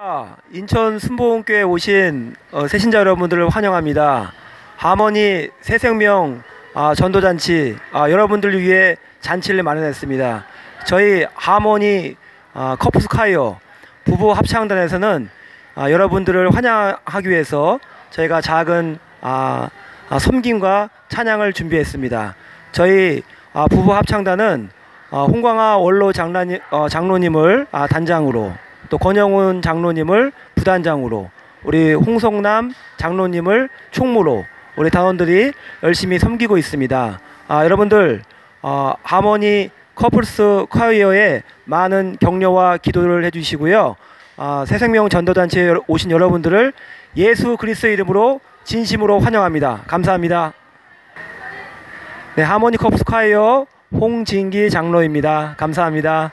아, 인천 순복음교회 오신 어, 새신자 여러분들을 환영합니다. 하모니 새생명 아, 전도잔치 아, 여러분들을 위해 잔치를 마련했습니다. 저희 하모니 아, 커프스카이어 부부 합창단에서는 아, 여러분들을 환영하기 위해서 저희가 작은 섬김과 찬양을 준비했습니다. 저희 아, 부부 합창단은 아, 홍광아 원로 장로님, 어, 장로님을 아, 단장으로 또 권영훈 장로님을 부단장으로 우리 홍성남 장로님을 총무로 우리 단원들이 열심히 섬기고 있습니다. 아, 여러분들 어, 하모니 커플스 콰이어에 많은 격려와 기도를 해주시고요. 아, 새생명 전도단체에 오신 여러분들을 예수 그리스도의 이름으로 진심으로 환영합니다. 감사합니다. 네, 하모니 커플스 콰이어 홍진기 장로입니다. 감사합니다.